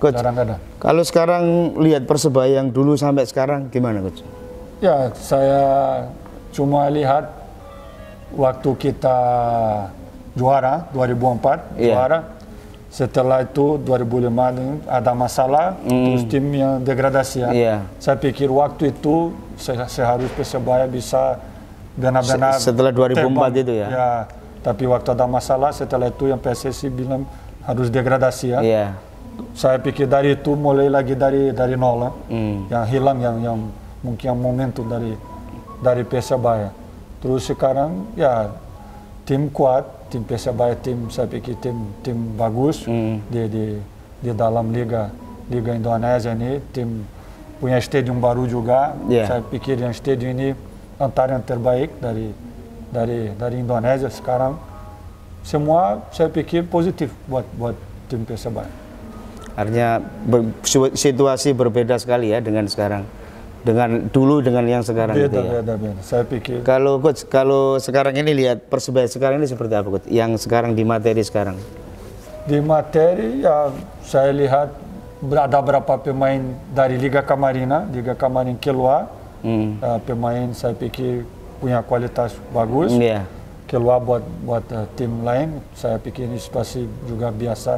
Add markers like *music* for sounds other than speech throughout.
Coach. Kalau sekarang lihat persebaya yang dulu sampai sekarang gimana coach? Ya, saya cuma lihat waktu kita juara 2004 Iya. juara. Setelah itu 2005 ini ada masalah, terus tim yang degradasi ya. Iya. Saya pikir waktu itu seharusnya Persebaya bisa benar-benar Se- setelah 2004 terbang. itu ya? Ya, tapi waktu ada masalah setelah itu yang PSSI bilang harus degradasi ya. Iya. Saya pikir dari itu mulai lagi dari dari nol ya. Hmm. yang hilang yang yang mungkin yang momentum dari dari Persebaya. Terus sekarang ya tim kuat, tim Persebaya tim saya pikir tim tim bagus Hmm. di di di dalam liga liga Indonesia ini tim punya stadium baru juga. Yeah. Saya pikir yang stadium ini antara yang terbaik dari dari dari Indonesia sekarang. Semua saya pikir positif buat buat tim Persebaya. Artinya ber- situasi berbeda sekali ya dengan sekarang. Dengan dulu dengan yang sekarang Beda itu ya. beda beda. Saya pikir Kalau coach, kalau sekarang ini lihat persebaya sekarang ini seperti apa coach? Yang sekarang di materi sekarang. Di materi ya saya lihat ada berapa pemain dari Liga Kamarina, Liga Kamarin keluar. Hmm. Uh, pemain saya pikir punya kualitas bagus. Iya. Keluar buat buat uh, tim lain. Saya pikir ini situasi juga biasa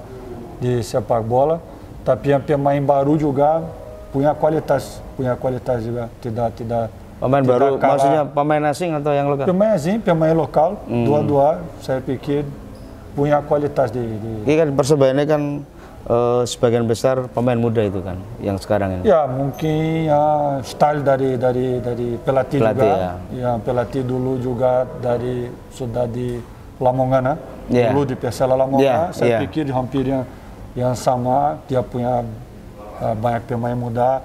di sepak bola. Tapi yang pemain baru juga punya kualitas, punya kualitas juga. Tidak tidak Pemain tidak baru kalah. maksudnya pemain asing atau yang lokal? Pemain asing, pemain lokal, dua-dua saya pikir punya kualitas di, di Ini kan persebaya ini kan eh, sebagian besar pemain muda itu kan yang sekarang ini. Ya mungkin ya style dari dari dari pelatih, Pelatih, juga. ya. Ya. pelatih dulu juga dari sudah di Lamongan ya. Ya. Dulu di Persela Lamongan. Ya, Saya ya. pikir hampir yang yang sama. Dia punya uh, banyak pemain muda.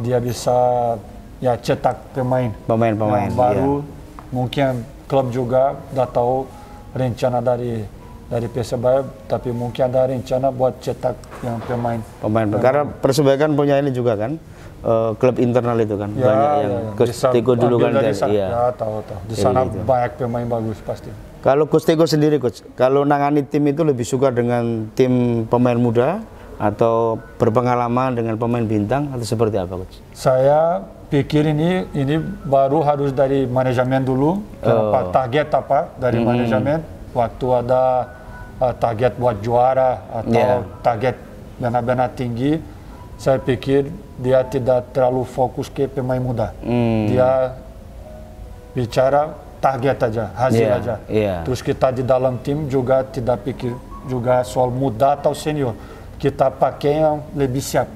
Dia bisa ya cetak pemain. Pemain-pemain, yang baru. Mungkin klub juga udah tahu rencana dari dari Persebaya, tapi mungkin ada rencana buat cetak yang pemain. Pemain karena persebaya kan punya ini juga kan eh, klub internal itu kan Ya, banyak yang ya, ya. Coach Bisa Tiko dulu kan dari kan, sana. iya. Ya, tahu tahu. Di sana gitu. banyak pemain bagus pasti. Kalau Tiko sendiri coach, kalau nangani tim itu lebih suka dengan tim pemain muda atau berpengalaman dengan pemain bintang atau seperti apa coach? Saya pikir ini ini baru harus dari manajemen dulu. Kenapa target apa dari manajemen? Waktu ada uh, target buat juara atau Yeah. target benar-benar tinggi, saya pikir dia tidak terlalu fokus ke pemain muda. Hmm. Dia bicara target aja, hasil Iya, aja. iya. Terus kita di dalam tim juga tidak pikir juga soal muda atau senior. Kita pakai yang lebih siap,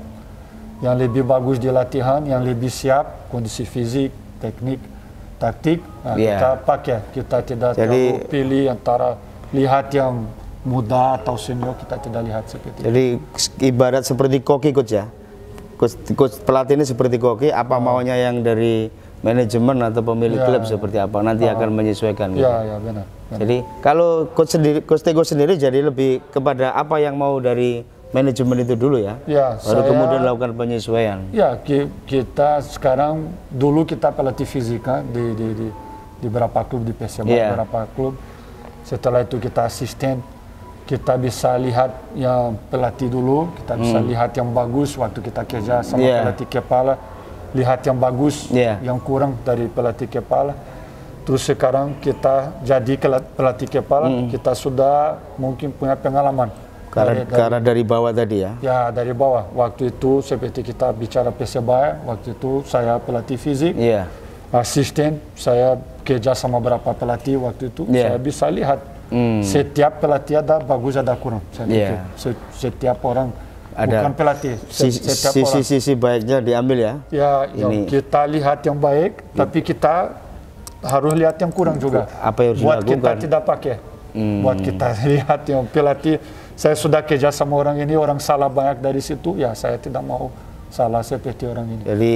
yang lebih bagus di latihan, yang lebih siap kondisi fisik, teknik, taktik. Nah, Iya. Kita pakai, kita tidak Jadi- terlalu pilih antara lihat yang muda atau senior kita tidak lihat seperti itu. Jadi ibarat seperti koki coach ya. Coach, coach pelatih ini seperti koki, apa maunya yang dari manajemen atau pemilik Ya. klub seperti apa nanti akan menyesuaikan. gitu. Ya, ya benar. benar. Jadi kalau coach sendiri, coach Tego sendiri jadi lebih kepada apa yang mau dari manajemen itu dulu ya. Ya, Baru saya- kemudian lakukan penyesuaian. Ya, ki- kita sekarang dulu kita pelatih fisika di di di, di beberapa klub di Persebaya, Iya. beberapa klub. Setelah itu kita asisten, kita bisa lihat yang pelatih dulu, kita bisa lihat yang bagus waktu kita kerja sama Hmm. Iya. pelatih kepala, lihat yang bagus, Iya. yang kurang dari pelatih kepala. Terus sekarang kita jadi pelatih kepala, kita sudah mungkin punya pengalaman. Hmm. Karena, dari- dari- karena dari bawah tadi ya. Ya dari bawah. Waktu itu seperti kita bicara Persebaya, waktu itu saya pelatih fisik, Iya. asisten, saya kerja sama beberapa pelatih waktu itu. Iya. Saya bisa lihat Hmm. setiap pelatih ada bagus ada kurang. Saya Iya. pikir. Se- Setiap orang Ada bukan pelatih, se- Sisi- setiap orang. Sisi-sisi baiknya diambil ya. Ya, yang Ini- kita lihat yang baik, tapi kita harus lihat yang kurang juga. Apa yang Buat kita tidak pakai. Buat kita *laughs* lihat yang pelatih, saya sudah kerja sama orang ini, orang salah banyak dari situ, ya saya tidak mau salah seperti orang ini. Jadi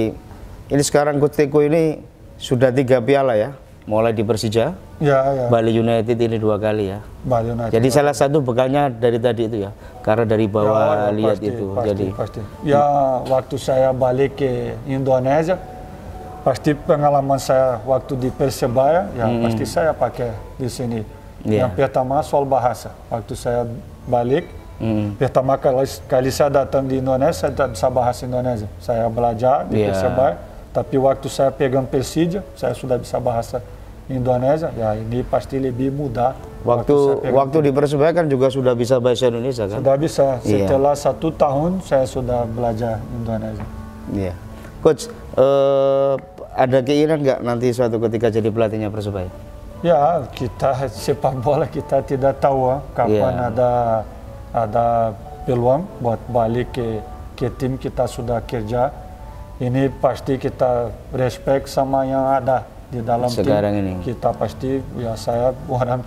ini sekarang Coach Teko ini sudah tiga piala ya. Mulai di Persija, Ya, ya. Bali United ini dua kali ya. Bali United. Jadi salah satu bekalnya dari tadi itu ya. Karena dari bawah Ya, ya, lihat pasti, itu. pasti, Jadi pasti. Ya, waktu saya balik ke Indonesia, pasti pengalaman saya waktu di Persebaya, ya pasti saya pakai di sini. Iya. Yang pertama soal bahasa. Waktu saya balik Hmm. Pertama kali, kali saya datang di Indonesia, saya tak bisa bahasa Indonesia. Saya belajar di Yeah. Persebaya, tapi waktu saya pegang Persija, saya sudah bisa bahasa Indonesia. Ya ini pasti lebih mudah. Waktu pegang waktu di Persebaya kan juga sudah bisa bahasa Indonesia kan? Sudah bisa. Iya. Setelah satu tahun saya sudah belajar Indonesia. Iya. Coach, eh, ada keinginan nggak nanti suatu ketika jadi pelatihnya Persebaya? Ya, kita sepak bola kita tidak tahu ah, kapan Iya. ada ada peluang buat balik ke ke tim kita sudah kerja. Ini pasti kita respect sama yang ada di dalam Sekarang tim. ini. Kita pasti ya saya orang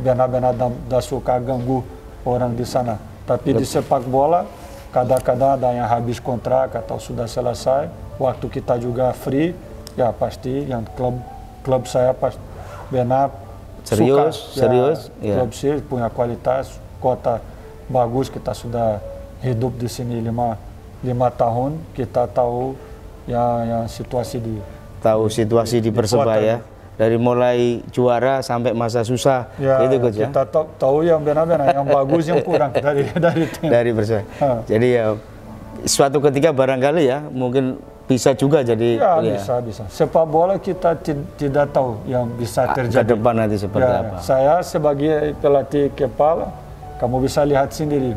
benar-benar tidak suka ganggu orang di sana. Tapi di sepak bola kadang-kadang ada yang habis kontrak atau sudah selesai. Waktu kita juga free, ya pasti yang klub klub saya pas benar Serius, suka. Ya, serius, ya. Klub serius punya kualitas, kota bagus. Kita sudah hidup di sini lima lima tahun. Kita tahu yang yang situasi di Tahu situasi di di Persebaya dari mulai juara sampai masa susah ya, itu coach ya kita tahu, tahu yang benar-benar yang bagus yang kurang *laughs* dari dari tim. dari Persebaya. Ha. Jadi ya suatu ketika barangkali ya mungkin bisa juga jadi Ya, ya, bisa bisa. Sepak bola kita ti- tidak tahu yang bisa ke terjadi. depan nanti seperti Ya, apa. Saya sebagai pelatih kepala, kamu bisa lihat sendiri.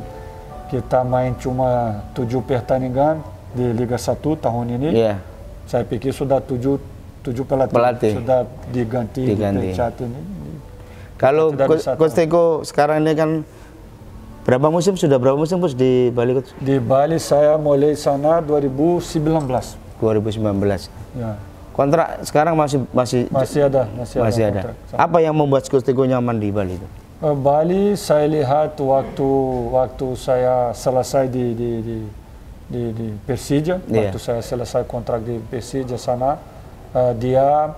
Kita main cuma tujuh pertandingan di Liga 1 tahun ini. Iya. Saya pikir sudah tujuh tujuh pelatih, Pelatih. sudah diganti, Diganti. dipecat ini. Kalau Coach Teko sekarang ini kan berapa musim sudah berapa musim Coach di Bali Coach? Di Bali saya mulai sana 2019. 2019. Ya, Kontrak sekarang masih masih masih ada, masih, masih ada. kontrak. Apa yang membuat Coach Teko nyaman di Bali itu? Eh, Bali saya lihat waktu waktu saya selesai di di di di, di Persija, Iya. waktu saya selesai kontrak di Persija sana, eh, dia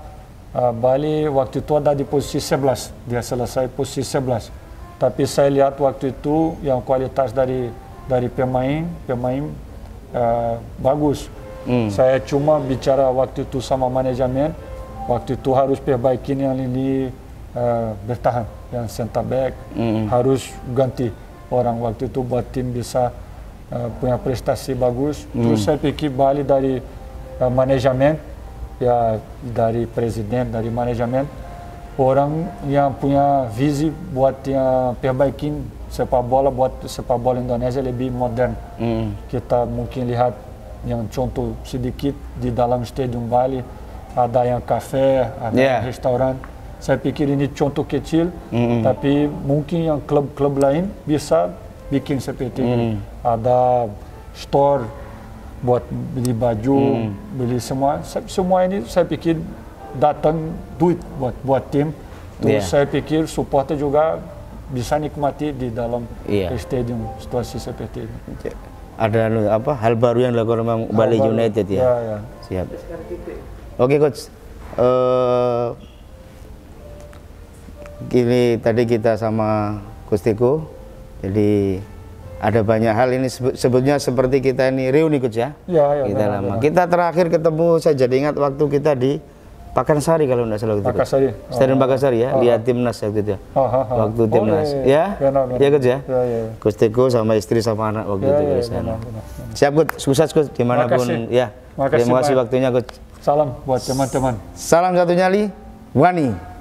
eh, Bali waktu itu ada di posisi 11, dia selesai posisi 11. Tapi saya lihat waktu itu yang kualitas dari dari pemain pemain eh, bagus. Hmm. Saya cuma bicara waktu itu sama manajemen, waktu itu harus perbaikin yang ini eh, bertahan, yang center back Mm. harus ganti orang waktu itu buat tim bisa eh, punya prestasi bagus. Terus saya pikir Bali dari eh, manajemen, ya dari presiden, dari manajemen, orang yang punya visi buat yang perbaikin sepak bola buat sepak bola Indonesia lebih modern Mm. kita mungkin lihat yang contoh sedikit di dalam stadium Bali ada yang kafe, ada Yeah. yang restoran. Saya pikir ini contoh kecil, Mm-mm. tapi mungkin yang klub-klub lain bisa bikin seperti ini. Ada store buat beli baju, Mm. beli semua. Se- Semua ini saya pikir datang duit buat buat tim. Terus Yeah. saya pikir supporter juga bisa nikmati di dalam Iya. stadium situasi seperti ini. Ada anu, apa hal baru yang dilakukan memang Bali baru. United ya. Ya, ya. Siap. Oke coach. Eh gini tadi kita sama Coach Teko. Jadi ada banyak hal ini sebetulnya seperti kita ini reuni coach ya. Ya, ya, kita benar, lama. benar. Kita terakhir ketemu saya jadi ingat waktu kita di Pakansari kalau tidak salah waktu itu. Pakansari. Stadion Oh. Pakansari ya, Oh, lihat oh. timnas waktu itu. ya. Oh, oh, oh. Waktu Oh, timnas. iya, iya. Ya? Benar, benar. Ya coach ya. Ya, ya, ya. Teko sama istri sama anak waktu Ya, itu ya, di ya, sana. benar, benar, benar. Siap coach, sukses coach di mana pun Makasih. ya. Makasih Terima kasih waktunya coach. Salam buat teman-teman. Salam satu nyali, Wani.